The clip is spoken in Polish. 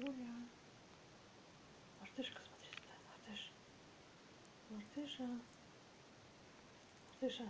Martunia. Martyszka, Martyszka, Martysz. Martysza. Martysza.